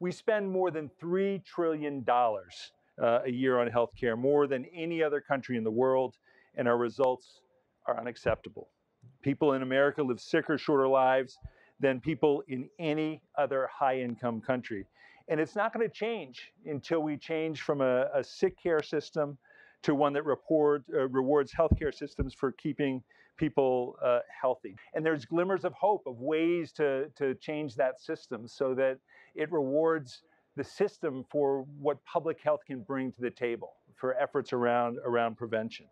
We spend more than $3 trillion uh, a year on healthcare, more than any other country in the world, and our results are unacceptable. People in America live sicker, shorter lives than people in any other high income country. And it's not going to change until we change from a, a sick care system to one that report, uh, rewards healthcare systems for keeping people uh, healthy. And there's glimmers of hope of ways to, to change that system so that it rewards the system for what public health can bring to the table for efforts around, around prevention.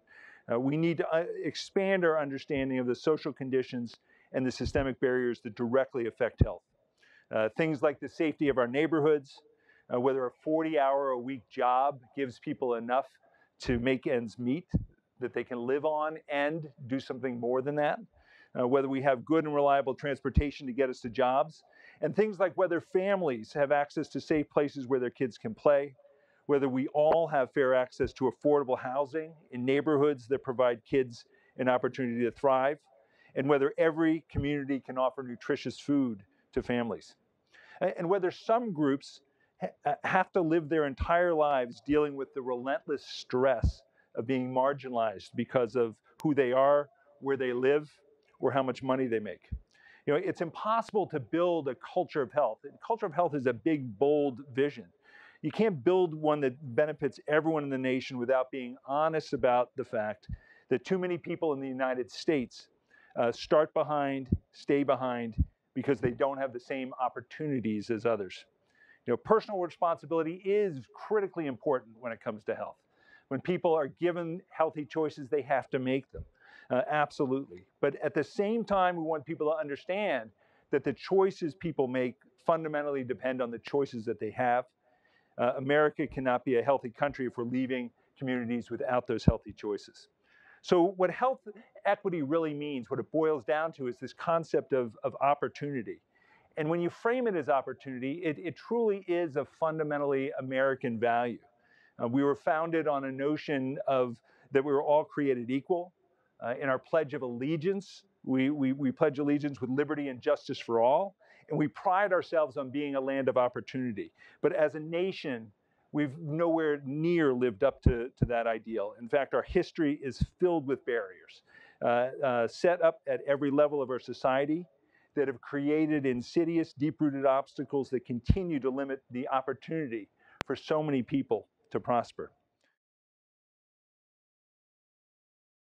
Uh, we need to uh, expand our understanding of the social conditions and the systemic barriers that directly affect health. Uh, things like the safety of our neighborhoods, uh, whether a 40 hour a week job gives people enough to make ends meet that they can live on and do something more than that, uh, whether we have good and reliable transportation to get us to jobs, and things like whether families have access to safe places where their kids can play, whether we all have fair access to affordable housing in neighborhoods that provide kids an opportunity to thrive, and whether every community can offer nutritious food to families. And whether some groups have to live their entire lives dealing with the relentless stress of being marginalized because of who they are, where they live, or how much money they make. You know, it's impossible to build a culture of health. A culture of health is a big, bold vision. You can't build one that benefits everyone in the nation without being honest about the fact that too many people in the United States uh, start behind, stay behind, because they don't have the same opportunities as others. You know, personal responsibility is critically important when it comes to health. When people are given healthy choices, they have to make them. Uh, absolutely. But at the same time, we want people to understand that the choices people make fundamentally depend on the choices that they have. Uh, America cannot be a healthy country if we're leaving communities without those healthy choices. So, what health equity really means, what it boils down to, is this concept of, of opportunity. And when you frame it as opportunity, it, it truly is a fundamentally American value. Uh, we were founded on a notion of that we were all created equal. Uh, in our Pledge of Allegiance, we, we, we pledge allegiance with liberty and justice for all. And we pride ourselves on being a land of opportunity. But as a nation, we've nowhere near lived up to, to that ideal. In fact, our history is filled with barriers uh, uh, set up at every level of our society that have created insidious, deep rooted obstacles that continue to limit the opportunity for so many people to prosper.